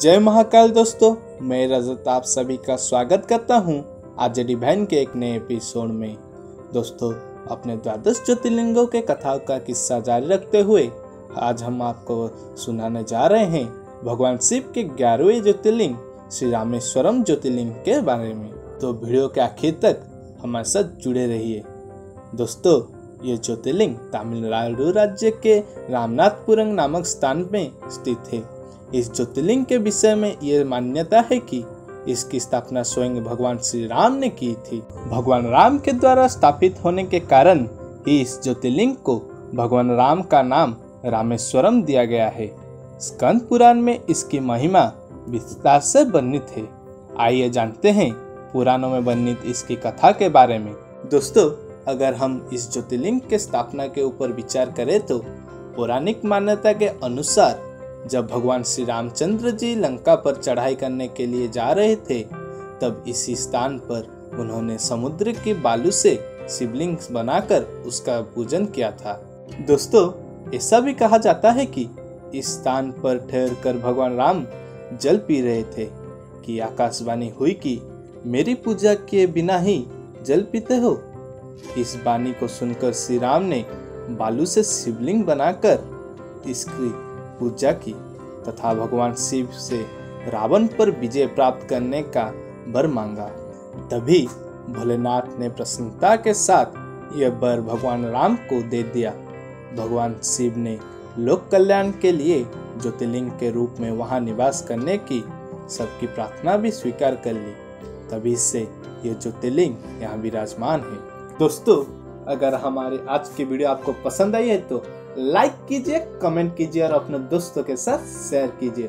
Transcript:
जय महाकाल दोस्तों, मैं रजत आप सभी का स्वागत करता हूँ आज डिवाइन के एक नए एपिसोड में। दोस्तों, अपने द्वादश ज्योतिर्लिंगों के कथाओं का किस्सा जारी रखते हुए आज हम आपको सुनाने जा रहे हैं भगवान शिव के ग्यारहवें ज्योतिर्लिंग, श्री रामेश्वरम ज्योतिर्लिंग के बारे में। तो वीडियो के आखिर तक हमारे साथ जुड़े रहिए। दोस्तों, ये ज्योतिर्लिंग तमिलनाडु राज्य के रामनाथपुरम नामक स्थान में स्थित है। इस ज्योतिर्लिंग के विषय में ये मान्यता है कि इसकी स्थापना स्वयं भगवान श्री राम ने की थी। भगवान राम के द्वारा स्थापित होने के कारण ही इस ज्योतिर्लिंग को भगवान राम का नाम रामेश्वरम दिया गया है। स्कंद पुराण में इसकी महिमा विस्तार से वर्णित है। आइए जानते हैं पुराणों में वर्णित इसकी कथा के बारे में। दोस्तों, अगर हम इस ज्योतिर्लिंग के स्थापना के ऊपर विचार करें तो पौराणिक मान्यता के अनुसार जब भगवान श्री रामचंद्र जी लंका पर चढ़ाई करने के लिए जा रहे थे, तब इसी स्थान पर उन्होंने समुद्र की बालू से शिवलिंग बनाकर उसका पूजन किया था। दोस्तों, ऐसा भी कहा जाता है कि इस स्थान पर ठहर कर भगवान राम जल पी रहे थे कि आकाशवाणी हुई कि मेरी पूजा किए बिना ही जल पीते हो। इस बानी को सुनकर श्री राम ने बालू से शिवलिंग बनाकर इसकी पूजा की तथा भगवान शिव से रावण पर विजय प्राप्त करने का वर मांगा। तभी भोलेनाथ ने प्रसन्नता के साथ यह वर भगवान राम को दे दिया। भगवान शिव ने लोक कल्याण के लिए ज्योतिर्लिंग के रूप में वहाँ निवास करने की सबकी प्रार्थना भी स्वीकार कर ली। तभी से यह ज्योतिर्लिंग यहाँ विराजमान है। दोस्तों अगर हमारे आज की वीडियो आपको पसंद आई है तो लाइक कीजिए, कमेंट कीजिए और अपने दोस्तों के साथ शेयर कीजिए।